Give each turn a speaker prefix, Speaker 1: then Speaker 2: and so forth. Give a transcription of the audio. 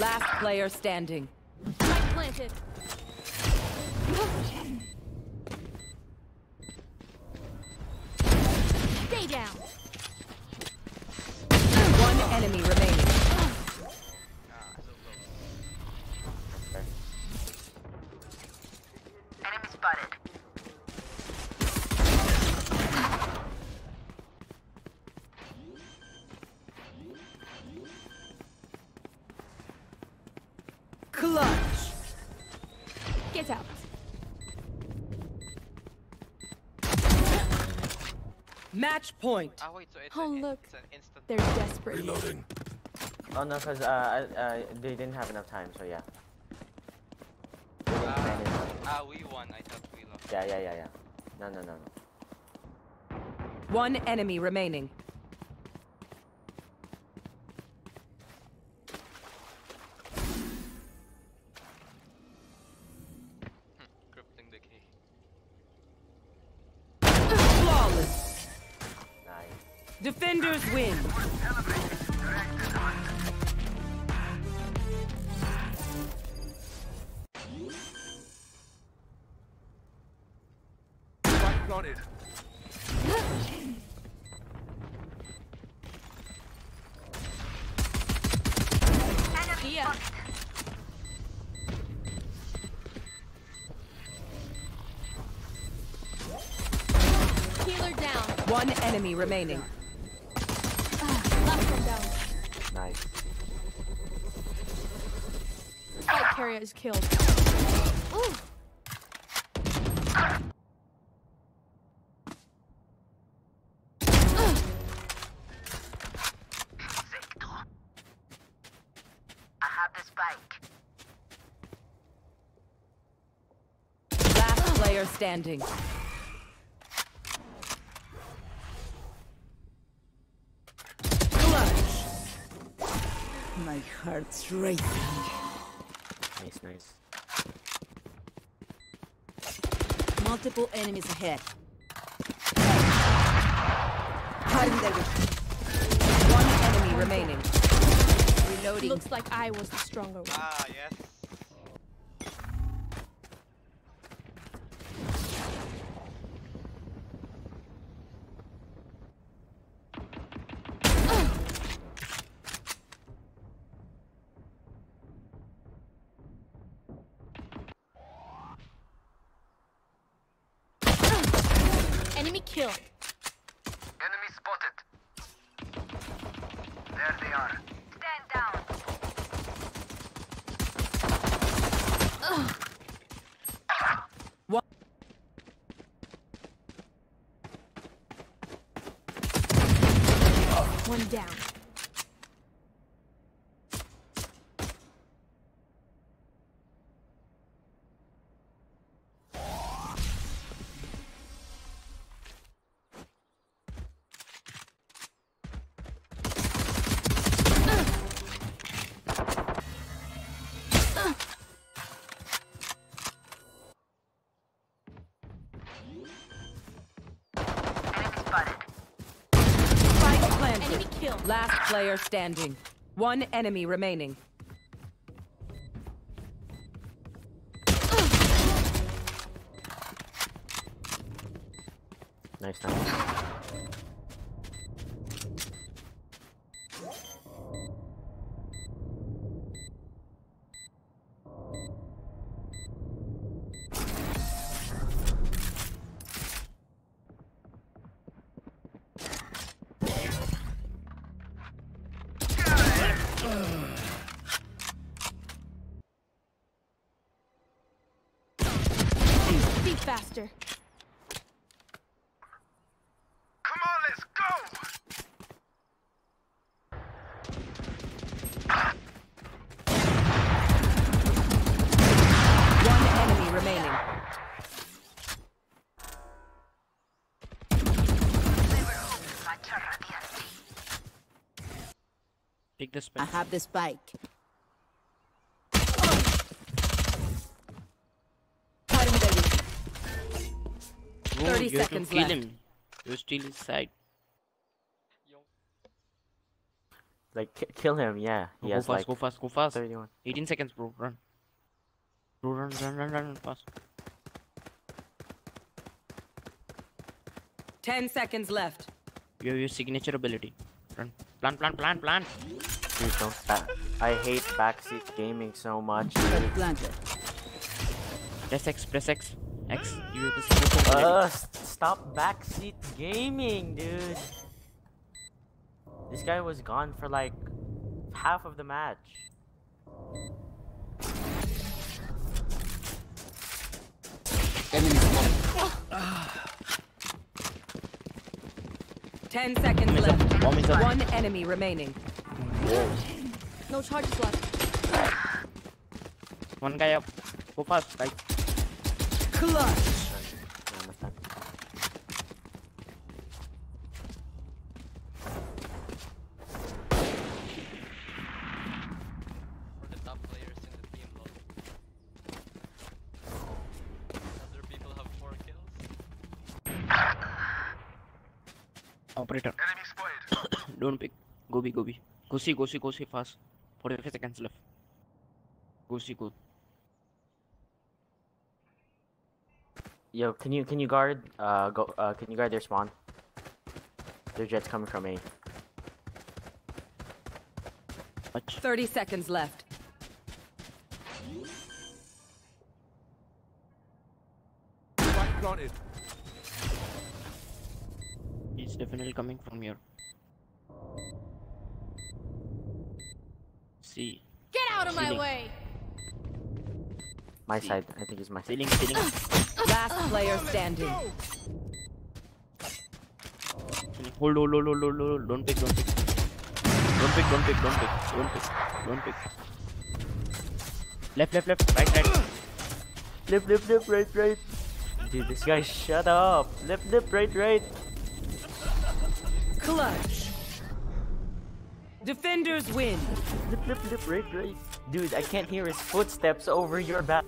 Speaker 1: Last player standing.
Speaker 2: Spike planted. Stay down.
Speaker 1: Clutch.
Speaker 2: Get out.
Speaker 1: Match point.
Speaker 3: Ah, wait, so it's,
Speaker 2: Oh,
Speaker 3: an,
Speaker 2: look.
Speaker 3: it's an instant.
Speaker 2: They're desperate.
Speaker 4: Reloading.
Speaker 5: Oh no, cause uh, uh, uh, they didn't have enough time, so yeah.
Speaker 3: Ah,
Speaker 5: plan it.
Speaker 3: ah, we won. I thought we lost.
Speaker 5: Yeah, yeah, yeah, yeah. No, no, no, no.
Speaker 1: One enemy remaining. Defenders win.
Speaker 4: Spike
Speaker 2: Healer down.
Speaker 1: One enemy remaining.
Speaker 2: Last down.
Speaker 5: Nice.
Speaker 2: Spike carrier is killed. Ooh.
Speaker 6: I have the spike.
Speaker 1: Last player standing. Clutch. My heart's racing.
Speaker 5: Nice, nice.
Speaker 1: Multiple enemies ahead. One enemy remaining. Reloading.
Speaker 2: Looks like I was the stronger one.
Speaker 3: Ah, yes.
Speaker 2: Enemy killed.
Speaker 6: Enemy spotted. Are. Stand down.
Speaker 1: One.
Speaker 2: One down. Killed.
Speaker 1: Last player standing. One enemy remaining.
Speaker 5: Nice, nice.
Speaker 2: Faster.
Speaker 6: Come on, let's go.
Speaker 1: One enemy remaining.
Speaker 6: My turret radiant.
Speaker 7: Take the
Speaker 1: I have this spike.
Speaker 7: Whoa,
Speaker 1: 30
Speaker 7: you have to
Speaker 1: seconds
Speaker 7: kill
Speaker 1: left.
Speaker 7: him. You steal his side.
Speaker 5: Like kill him. Yeah,
Speaker 4: Go,
Speaker 5: he
Speaker 4: go
Speaker 5: has
Speaker 4: fast,
Speaker 5: like
Speaker 4: go fast, go fast.
Speaker 5: 31.
Speaker 4: 18 seconds, bro. Run. Bro, run, run, run, run, run fast.
Speaker 1: 10 seconds left.
Speaker 4: You have your signature ability. Run. Plan, plan, plan, plan.
Speaker 5: Dude, don't back. I hate backseat gaming so much.
Speaker 1: Planted.
Speaker 4: Press X, press X. X. You have the signature.
Speaker 5: Uh, stop backseat gaming, dude. This guy was gone for like half of the match.
Speaker 1: Ten seconds
Speaker 4: Bomb is up,
Speaker 1: left.
Speaker 4: bomb is up.
Speaker 1: One enemy remaining.
Speaker 2: No charges left.
Speaker 4: One guy up. Go fast, guys.
Speaker 1: Clutch.
Speaker 5: You understand?
Speaker 3: For the top players in the team, lol. Other people have four kills.
Speaker 4: Operator.
Speaker 6: Enemy spotted.
Speaker 4: Don't pick. Go B, go B. Go C, go C, go C fast. 45 seconds left. Go C, go.
Speaker 5: Yo, can you can you guard? Uh, go. Uh, can you guard their spawn? Their Jett's coming from A.
Speaker 4: Watch.
Speaker 1: 30 seconds left.
Speaker 4: He's definitely coming from here. See.
Speaker 2: Get out of my way!
Speaker 5: My side. I think it's my.
Speaker 4: Ceiling, ceiling.
Speaker 1: Last player standing.
Speaker 4: Hold, hold, hold, hold, hold, hold. Don't pick, don't pick. Don't pick, don't pick, don't pick. Don't pick. Don't pick. Left, left, left. Right, right.
Speaker 5: Left, lip, lip, right, right. Dude, this guy, shut up. Left, left, right, right.
Speaker 1: Clutch. Defenders win.
Speaker 5: Lip, lip, lip, right, right. Dude, I can't hear his footsteps over your back.